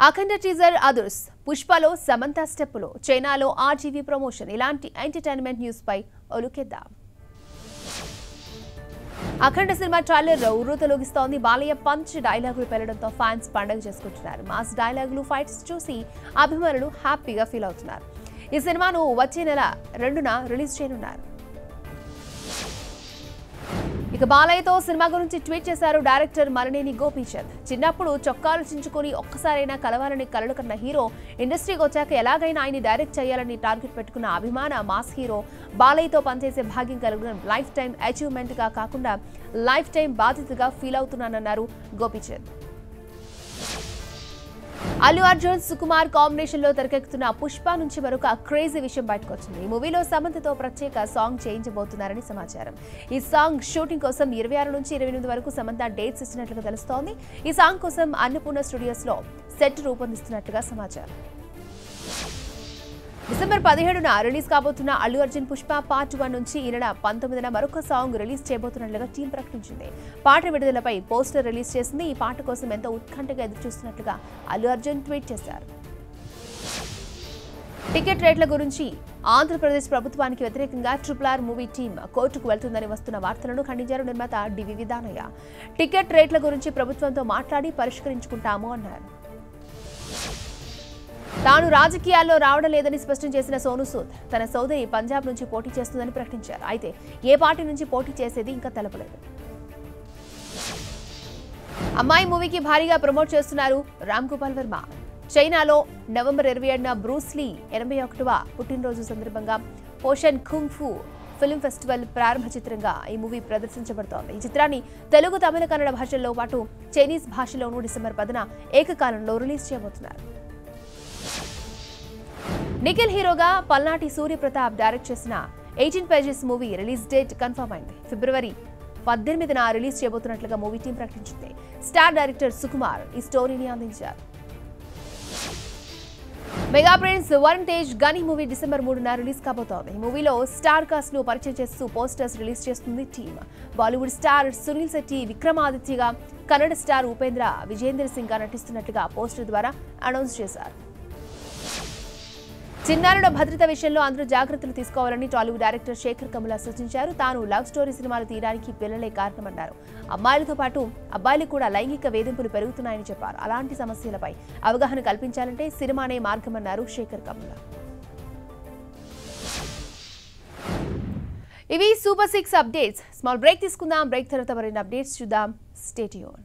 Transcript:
అఖండ teaser అదుర్స్. పుష్పలో సమంత స్టెప్పులో. చైనాలో RGV promotion ఇలాంటి ఎంటర్టైన్మెంట్ న్యూస్ పై ఒలుకెద్దాం. అఖండ సినిమా ట్రైలర్ ఉర్రు తొలగిస్తోంది బాలయ్య పంచ్ డైలాగులు పెరగడంతో ఫ్యాన్స్ పండగ చేసుకుంటున్నారు. మాస్ డైలాగులు ఫైట్స్ చూసి అభిమానులు హ్యాపీగా ఫీల్ అవుతున్నారు. ఈ సినిమాను వచ్చే నెల రెండున రిలీజ్ చేయనున్నారు. ఇక బాలయ్యతో సినిమా గురించి ట్వీట్ చేశారు డైరెక్టర్ మరణిని గోపీచంద్. చిన్నప్పుడు చొక్కాలు చించుకొని ఒక్కసారైనా కలవాలని కలలు కన్న హీరో ఇండస్ట్రీకి వచ్చాక ఎలాగైనా ఆయన డైరెక్ట్ చేయాలని టార్గెట్ పెట్టుకున్న అభిమాన మాస్ హీరో బాలయ్యతో పనిచేసే భాగ్యం కలగడం లైఫ్ టైం అచీవ్మెంట్గా కాకుండా లైఫ్ టైం బాధ్యతగా ఫీల్ అవుతున్నానన్నారు గోపీచంద్. అల్లు అర్జున్ సుకుమార్ కాంబినేషన్లో తెరకెక్కుతున్న పుష్ప నుంచి మరొక క్రేజీ విషయం బయటకు వచ్చింది ఈ మూవీలో సమంతతో ప్రత్యేక సాంగ్ చేయించబోతున్నారని సమాచారం. ఈ సాంగ్ షూటింగ్ కోసం ఇరవై ఆరు నుంచి ఇరవై ఎనిమిది వరకు సమంత డేట్స్ ఇచ్చినట్లుగా తెలుస్తోంది. ఈ సాంగ్ కోసం అన్నపూర్ణ స్టూడియోస్లో సెట్ రూపొందిస్తున్నట్లుగా సమాచారం. డిసెంబర్ పదిహేడున రిలీజ్ కాబోతున్న అల్లు అర్జున్ పుష్ప పార్ట్ వన్ నుంచి ఈ నెల పంతొమ్మిదిన మరొక సాంగ్ రిలీజ్ చేయబోతున్నట్లుగా టీం ప్రకటించింది. పాట విడుదలపై పోస్టర్ రిలీజ్ చేసింది. ఈ పాట కోసం ఎంతో ఉత్కంఠగా ఎదురుచూస్తున్నట్లుగా అల్లు అర్జున్ ట్వీట్ చేశారు. టికెట్ రేట్ల గురించి ఆంధ్రప్రదేశ్ ప్రభుత్వానికి వ్యతిరేకంగా ట్రిపుల్ ఆర్ మూవీ టీం కోర్టుకు వెళ్తుందని వస్తున్న వార్తలను ఖండించారు నిర్మాత డివి విధానయ్య. టికెట్ రేట్ల గురించి ప్రభుత్వంతో మాట్లాడి పరిష్కరించుకుంటాము అన్నారు. తాను రాజకీయాల్లో రావడం లేదని స్పష్టం చేసిన సోను సూద్ తన సోదరి పంజాబ్ నుంచి పోటీ చేస్తుందని ప్రకటించారు. అయితే ఏ పార్టీ నుంచి పోటీ చేసేది ఇంకా తెలపలేదు. అమ్మాయి మూవీకి భారీగా ప్రమోట్ చేస్తున్నారు రామ్ గోపాల్ వర్మ. చైనాలో నవంబర్ ఇరవై ఏడున బ్రూస్లీ ఎనభై ఒకటవ పుట్టినరోజు సందర్భంగా పోషన్ ఖుంగ్ఫు ఫిల్మ్ ఫెస్టివల్ ప్రారంభ చిత్రంగా ఈ మూవీ ప్రదర్శించబడుతోంది. ఈ చిత్రాన్ని తెలుగు తమిళ కన్నడ భాషల్లో పాటు చైనీస్ భాషలోనూ డిసెంబర్ పదిన ఏకకాలంలో రిలీజ్ చేయబోతున్నారు. నిఖిల్ హీరోగా పల్నాటి సూర్యప్రతాప్ డైరెక్ట్ చేసిన eighteen pages movie release date confirm అయింది. ఫిబ్రవరి పద్దెనిమిదిన రిలీజ్ చేయబోతున్నట్లుగా మూవీ టీం ప్రకటించింది. స్టార్ డైరెక్టర్ సుకుమార్ ఈ స్టోరీని అందించారు. మెగా ప్రిన్స్ వరుణ్ తేజ్ గని మూవీ డిసెంబర్ మూడున రిలీజ్ కాబోతోంది. ఈ మూవీలో స్టార్ కాస్ట్ను పరిచయం చేస్తూ పోస్టర్స్ రిలీజ్ చేస్తుంది team. Bollywood star Suniel Shetty విక్రమాదిత్యగా Kannada star Upendra Vijender సింగ్గా నటిస్తున్నట్లుగా పోస్టర్ ద్వారా అనౌన్స్ చేశారు. చిన్నారుల భద్రత విషయంలో అందరూ జాగ్రత్తలు తీసుకోవాలని టాలీవుడ్ డైరెక్టర్ శేఖర్ కమల సూచించారు. తాను లవ్ స్టోరీ సినిమాలు తీయడానికి పిల్లలే కారణమన్నారు. అమ్మాయిలతో పాటు అబ్బాయిలకు కూడా లైంగిక వేధింపులు పెరుగుతున్నాయని చెప్పారు. అలాంటి సమస్యలపై అవగాహన కల్పించాలంటే సినిమానే మార్గమన్నారు శేఖర్ కమల. ఇవి super six updates. Small break తీసుకుందాం. బ్రేక్ తర్వాత మరిన్ని అప్డేట్స్ చూద్దాం. స్టేటియోన్